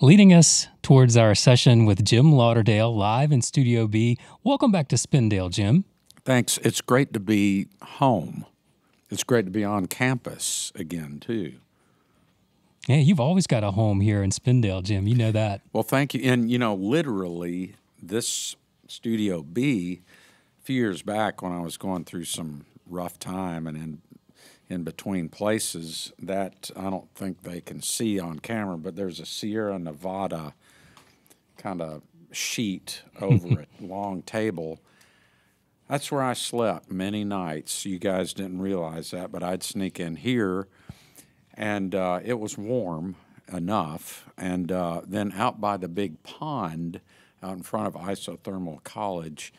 leading us towards our session with Jim Lauderdale live in Studio B. Welcome back to Spindale, Jim. Thanks. It's great to be home. It's great to be on campus again, too. Yeah, you've always got a home here in Spindale, Jim. You know that. Well, thank you. And, you know, literally, this Studio B, a few years back when I was going through some rough time and in between places that I don't think they can see on camera, but there's a Sierra Nevada kind of sheet over a long table. That's where I slept many nights. You guys didn't realize that, but I'd sneak in here, and uh, it was warm enough. And uh, then out by the big pond out in front of Isothermal College,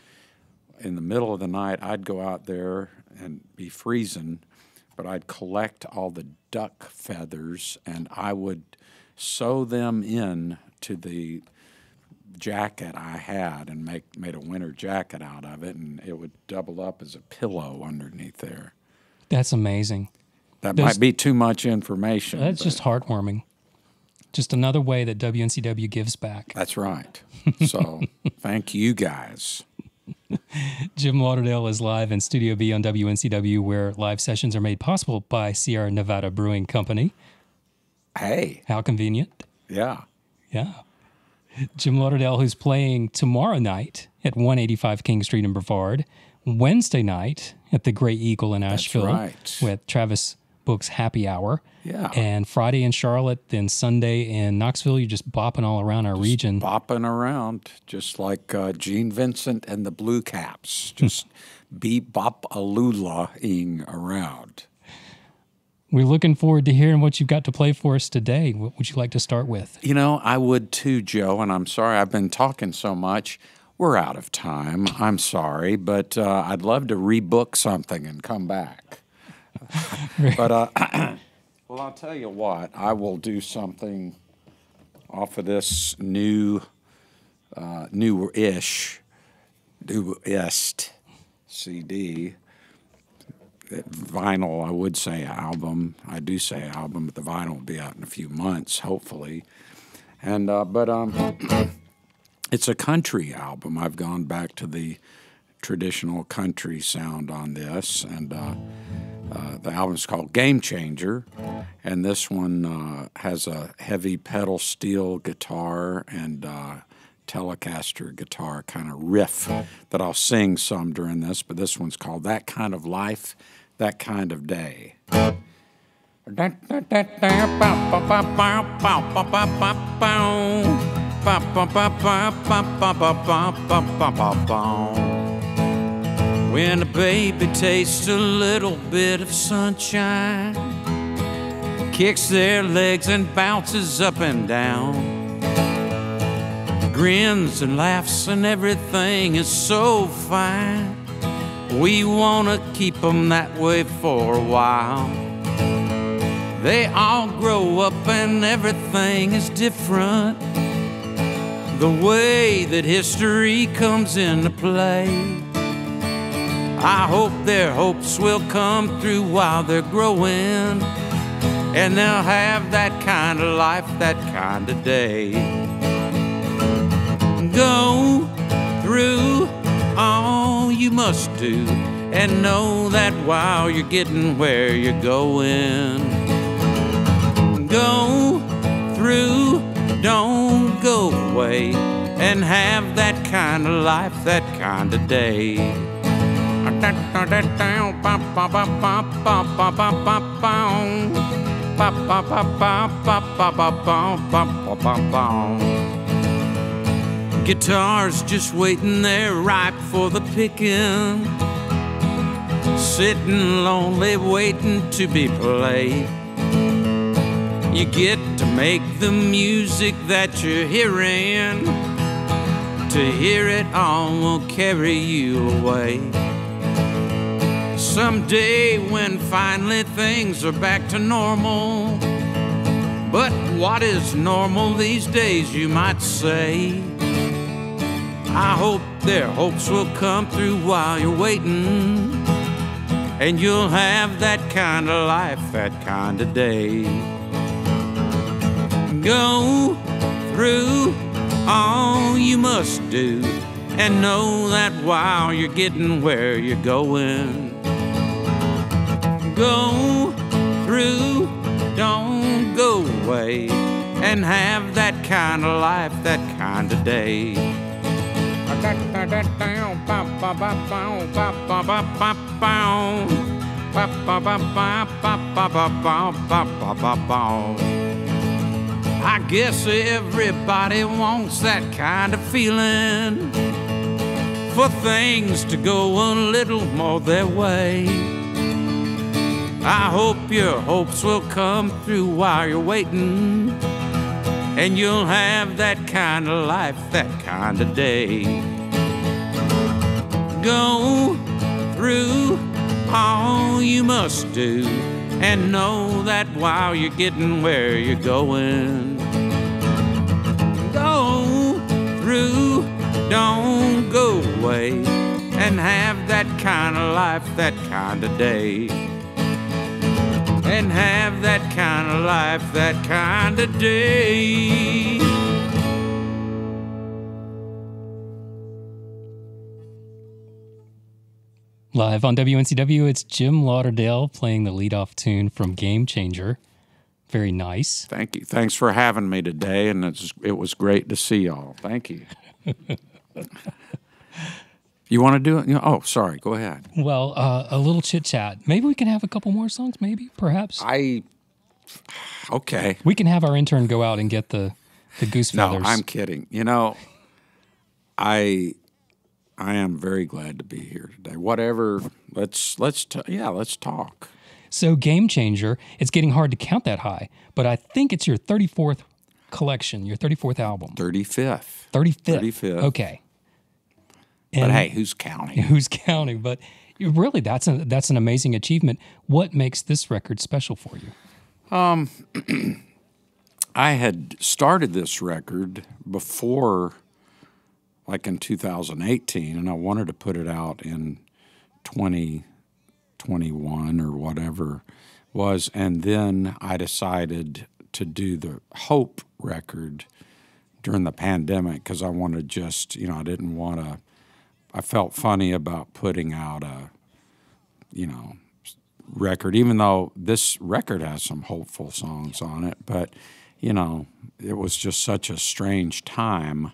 in the middle of the night, I'd go out there and be freezing but I'd collect all the duck feathers and I would sew them in to the jacket I had and make made a winter jacket out of it and it would double up as a pillow underneath there. That's amazing. That might be too much information. That's just heartwarming. Just another way that WNCW gives back. That's right. So thank you guys. Jim Lauderdale is live in Studio B on WNCW, where live sessions are made possible by Sierra Nevada Brewing Company. Hey. How convenient. Yeah. Yeah. Jim Lauderdale, who's playing tomorrow night at 185 King Street in Brevard, Wednesday night at the Grey Eagle in Asheville right. with Travis Book's Happy Hour. Yeah. And Friday in Charlotte, then Sunday in Knoxville. You're just bopping all around our just region. Bopping around, just like uh, Gene Vincent and the Blue Caps. Just be bop a lula-ing around. We're looking forward to hearing what you've got to play for us today. What would you like to start with? You know, I would too, Joe, and I'm sorry I've been talking so much. We're out of time. I'm sorry, but uh, I'd love to rebook something and come back. but uh, well, I'll tell you what. I will do something off of this new, uh, new-ish, new-est CD. Vinyl, I would say album. I do say album, but the vinyl will be out in a few months, hopefully. And uh, but um, it's a country album. I've gone back to the traditional country sound on this, and uh, uh, the album is called Game Changer, and this one uh, has a heavy pedal steel guitar and uh, Telecaster guitar kind of riff that I'll sing some during this, but this one's called That Kind of Life, That Kind of Day. When a baby tastes a little bit of sunshine, kicks their legs and bounces up and down, grins and laughs, and everything is so fine. We want to keep them that way for a while. They all grow up and everything is different. The way that history comes into play. I hope their hopes will come through while they're growing, and they'll have that kind of life, that kind of day. Go through all you must do, and know that while you're getting where you're going, go through, don't go away, and have that kind of life, that kind of day. Guitars just waiting there, ripe for the picking. Sitting lonely, waiting to be played. You get to make the music that you're hearing. To hear it all will carry you away. Someday, when finally things are back to normal. But what is normal these days, you might say? I hope their hopes will come through while you're waiting. And you'll have that kind of life, that kind of day. Go through all you must do and know that while you're getting where you're going, go through, don't go away, and have that kind of life, that kind of day. I guess everybody wants that kind of feeling for things to go a little more their way. I hope your hopes will come through while you're waiting, and you'll have that kind of life, that kind of day. Go through all you must do, and know that while you're getting where you're going, go through, don't go away, and have that kind of life, that kind of day. And have that kind of life, that kind of day. Live on WNCW, it's Jim Lauderdale playing the leadoff tune from Game Changer. Very nice. Thank you. Thanks for having me today, and it's, it was great to see y'all. Thank you. you want to do it? Oh, sorry. Go ahead. Well, uh, a little chit chat. Maybe we can have a couple more songs. Maybe, perhaps I. Okay. we can have our intern go out and get the the goose feathers. No. I'm kidding. You know, I I am very glad to be here today. Whatever. Let's let's t- yeah. Let's talk. So Game Changer, it's getting hard to count that high, but I think it's your 34th collection, your 34th album. Thirty fifth. 35th. 35th. Okay. But hey, who's counting? who's counting? But really, that's a, that's an amazing achievement. What makes this record special for you? Um, I had started this record before, like in 2018, and I wanted to put it out in 2021 or whatever was. And then I decided to do the Hope record during the pandemic because I wanted to just, you know, I didn't want to, I felt funny about putting out a, you know, record, even though this record has some hopeful songs on it. But, you know, it was just such a strange time.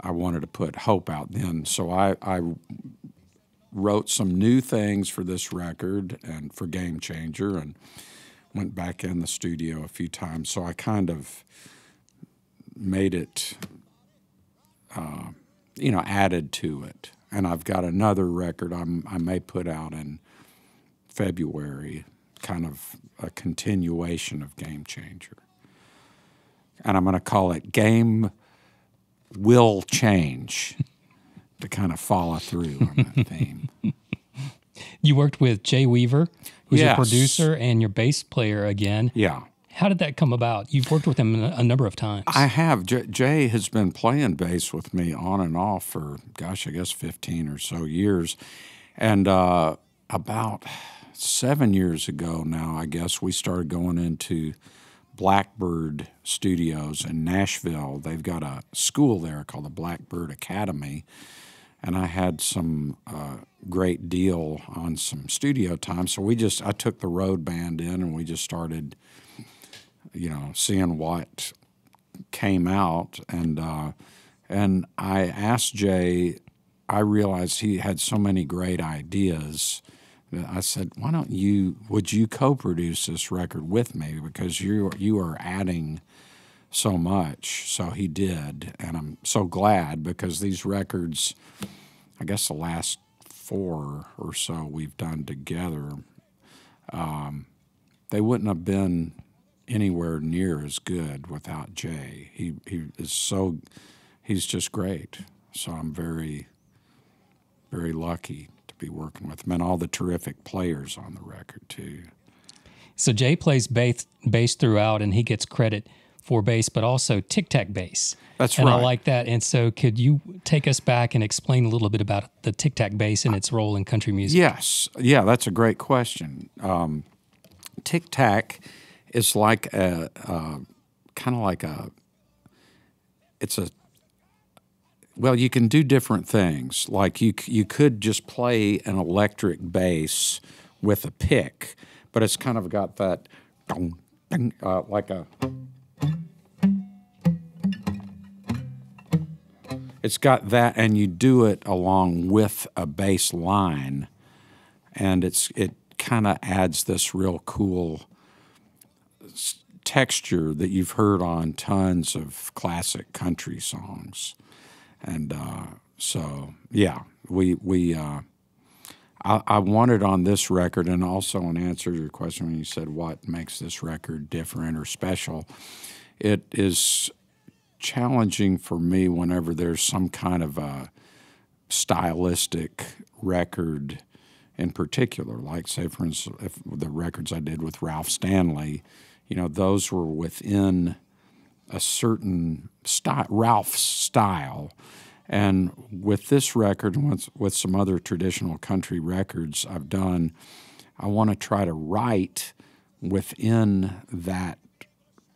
I wanted to put hope out then. So I, I wrote some new things for this record and for Game Changer and went back in the studio a few times. So I kind of made it, uh, you know, added to it. And I've got another record I'm, I may put out in February, kind of a continuation of Game Changer. And I'm going to call it Game Will Change to kind of follow through on that theme. You worked with Jay Weaver, who's your producer and your bass player again. Yeah. How did that come about? You've worked with him a, number of times. I have. J- Jay has been playing bass with me on and off for, gosh, I guess 15 or so years. And uh, about seven years ago now, I guess, we started going into Blackbird Studios in Nashville. They've got a school there called the Blackbird Academy. And I had some uh, great deal on some studio time. So we just, I took the road band in and we just started, you know, seeing what came out and uh, and I asked Jay. I realized he had so many great ideas. I said, "Why don't you? Would you co-produce this record with me? Because you you are adding so much." So he did, and I'm so glad because these records, I guess the last four or so we've done together, um, they wouldn't have been anywhere near as good without Jay. He he is so he's just great. So I'm very very lucky to be working with him and all the terrific players on the record too. so Jay plays bass, bass throughout, and he gets credit for bass, but also tic tac bass. That's right. and I like that. And so, could you take us back and explain a little bit about the tic tac bass and its role in country music? Yes, yeah, that's a great question. Um, Tic Tac is like a, kind of like a it's a well, you can do different things. Like you you could just play an electric bass with a pick, but it's kind of got that uh, like a it's got that and you do it along with a bass line and it's it kind of adds this real cool texture that you've heard on tons of classic country songs and uh, so yeah we we uh, I, I wanted on this record and also in answer to your question when you said what makes this record different or special it is challenging for me whenever there's some kind of a stylistic record in particular. Like, say, for instance, the records I did with Ralph Stanley, you know, those were within a certain style, Ralph's style. And with this record, with, with some other traditional country records I've done, I want to try to write within that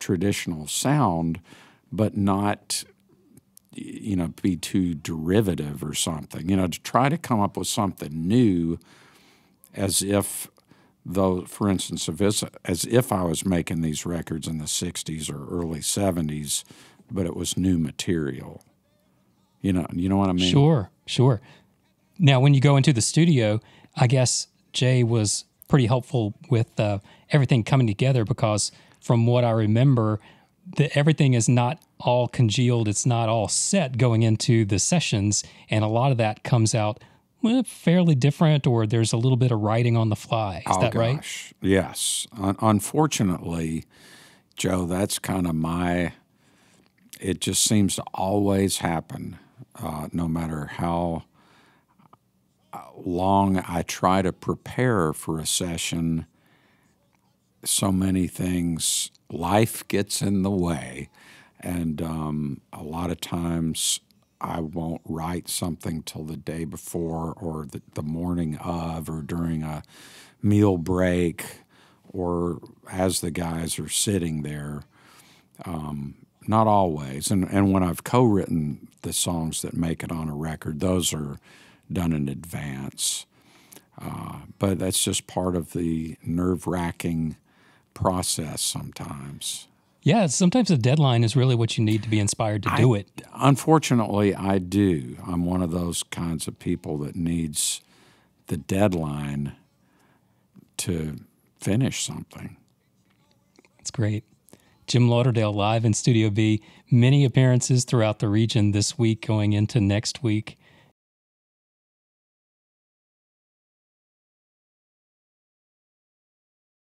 traditional sound but not you know be too derivative or something you know to try to come up with something new as if though for instance as if i was making these records in the 60s or early 70s but it was new material. You know you know what i mean? Sure sure. Now when you go into the studio i guess jay was pretty helpful with uh, everything coming together because from what i remember the, everything is not all congealed. It's not all set going into the sessions, and a lot of that comes out fairly different, or there's a little bit of writing on the fly. Is oh, that gosh. right? Yes. Un- unfortunately, Joe, that's kind of my. It just seems to always happen, uh, no matter how uh, long I try to prepare for a session. So many things life gets in the way. And um, a lot of times I won't write something till the day before or the, the morning of or during a meal break or as the guys are sitting there. Um, not always. And, and when I've co written the songs that make it on a record, those are done in advance. Uh, but that's just part of the nerve wracking process sometimes. Yeah, sometimes a deadline is really what you need to be inspired to do it. Unfortunately, I do. I'm one of those kinds of people that needs the deadline to finish something. That's great. Jim Lauderdale live in Studio B. Many appearances throughout the region this week, going into next week.